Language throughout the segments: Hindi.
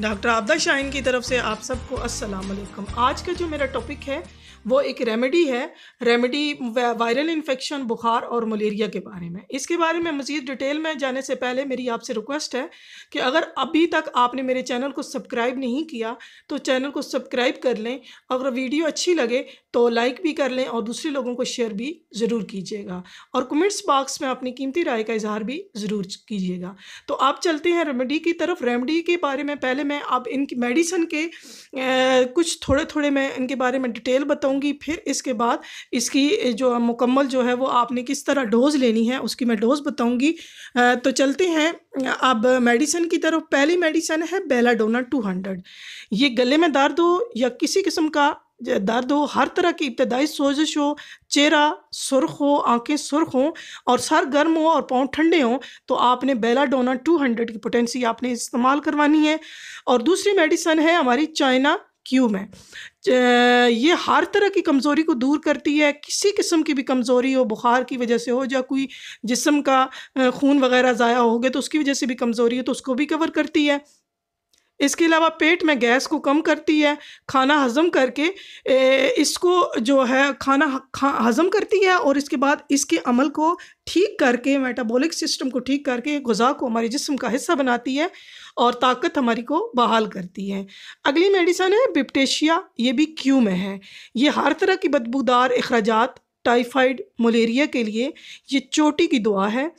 डॉक्टर आबदा शाहिन की तरफ़ से आप सबको अस्सलाम वालेकुम। आज का जो मेरा टॉपिक है वो एक रेमेडी है रेमेडी वायरल इन्फेक्शन बुखार और मलेरिया के बारे में। इसके बारे में मज़ीद डिटेल में जाने से पहले मेरी आपसे रिक्वेस्ट है कि अगर अभी तक आपने मेरे चैनल को सब्सक्राइब नहीं किया तो चैनल को सब्सक्राइब कर लें अगर वीडियो अच्छी लगे तो लाइक भी कर लें और दूसरे लोगों को शेयर भी ज़रूर कीजिएगा। और कमेंट्स बॉक्स में अपनी कीमती राय का इजहार भी ज़रूर कीजिएगा। तो आप चलते हैं रेमेडी की तरफ़। रेमेडी के बारे में पहले मैं आप इनकी मेडिसन के ए, कुछ थोड़े थोड़े मैं इनके बारे में डिटेल बताऊँ। बताऊँगी फिर इसके बाद इसकी जो मुकम्मल जो है वो आपने किस तरह डोज़ लेनी है, उसकी मैं डोज़ बताऊँगी। तो चलते हैं, अब मेडिसिन की तरफ़, पहली मेडिसिन है बेलाडोना टू हंड्रेड। ये गले में दर्द हो या किसी किस्म का दर्द हो, हर तरह की इब्तदाई सोजिश हो, चेहरा सुर्ख हो, आँखें सुर्ख हों और सर गर्म हो और पाँव ठंडे हों तो आपने बेलाडोना टू हंड्रेड की पोटेंसी आपने इस्तेमाल करवानी है। और दूसरी मेडिसन है हमारी चाइना क्यू में? ये हर तरह की कमज़ोरी को दूर करती है, किसी किस्म की भी कमज़ोरी हो, बुखार की वजह से हो या कोई जिसम का खून वगैरह ज़ाया हो गया तो उसकी वजह से भी कमज़ोरी है तो उसको भी कवर करती है। इसके अलावा पेट में गैस को कम करती है, खाना हज़म करके इसको जो है खाना खा, हज़म करती है और इसके बाद इसके अमल को ठीक करके मेटाबॉलिक सिस्टम को ठीक करके गज़ा को हमारे जिस्म का हिस्सा बनाती है और ताकत हमारी को बहाल करती है। अगली मेडिसन है बिप्टेशिया ये भी क्यू में है। ये हर तरह की बदबूदार अखराज टाइफाइड, मलेरिया के लिए ये चोटी की दुआ है।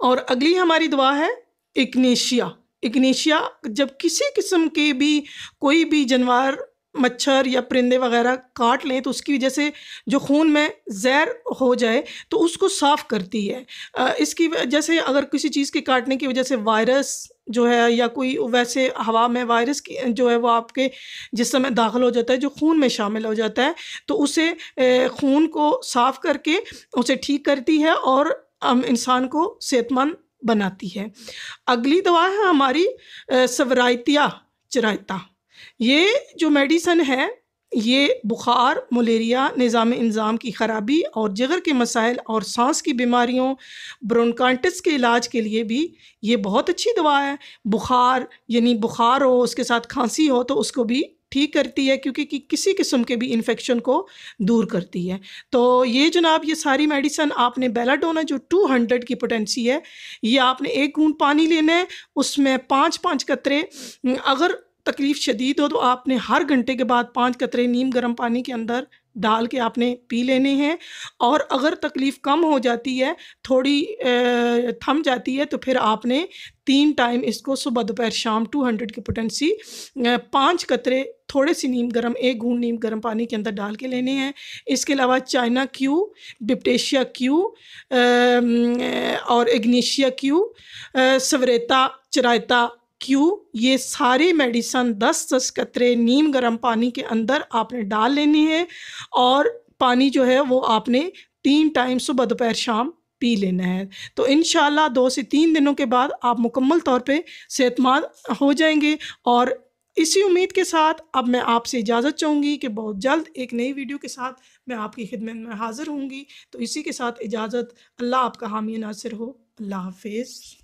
और अगली हमारी दुआ है इग्नेशिया। इग्नेशिया, जब किसी किस्म के भी, कोई भी जानवर, मच्छर या परिंदे वगैरह काट लें तो उसकी वजह से जो खून में जहर हो जाए तो उसको साफ़ करती है। इसकी वजह से अगर किसी चीज़ के काटने की वजह से वायरस जो है, या कोई वैसे हवा में वायरस की, जो है वो आपके जिसम में दाखिल हो जाता है, जो खून में शामिल हो जाता है तो उसे खून को साफ़ करके उसे ठीक करती है और इंसान को सेहतमंद बनाती है। अगली दवा है हमारी सवरायतिया चरायता ये जो मेडिसन है, ये बुखार, मलेरिया, निज़ाम इंज़ाम की ख़राबी और जिगर के मसाइल और सांस की बीमारियों ब्रोनकाइटिस के इलाज के लिए भी ये बहुत अच्छी दवा है। बुखार, यानी बुखार हो, उसके साथ खांसी हो तो उसको भी ठीक करती है क्योंकि कि किसी किस्म के भी इन्फेक्शन को दूर करती है। तो ये जनाब, ये सारी मेडिसन आपने बेलाडोना जो 200 की पोटेंसी है, ये आपने एक घूंट पानी लेना है, उसमें पाँच पाँच कतरे, अगर तकलीफ़ शदीद हो तो आपने हर घंटे के बाद पाँच कतरे नीम गर्म पानी के अंदर डाल के आपने पी लेने हैं। और अगर तकलीफ़ कम हो जाती है, थोड़ी थम जाती है तो फिर आपने तीन टाइम इसको सुबह दोपहर शाम टू हंड्रेड की पोटेंसी पाँच कतरे थोड़े सी नीम गर्म, एक घून नीम गर्म पानी के अंदर डाल के लेने हैं। इसके अलावा चाइना क्यू, बिप्टेशिया क्यू और इग्निशिया क्यू सवरेता, चरायता क्यों ये सारे मेडिसन दस दस कतरे नीम गर्म पानी के अंदर आपने डाल लेनी है और पानी जो है वो आपने तीन टाइम सुबह दोपहर शाम पी लेना है। तो इन दो से तीन दिनों के बाद आप मुकम्मल तौर पे सेहतमंद हो जाएँगे और इसी उम्मीद के साथ अब मैं आपसे इजाज़त चाहूँगी कि बहुत जल्द एक नई वीडियो के साथ मैं आपकी खिदमत में हाज़िर होंगी। तो इसी के साथ इजाज़त, अल्लाह आपका हामी नासिर हो। अल्लाह हाफिज़।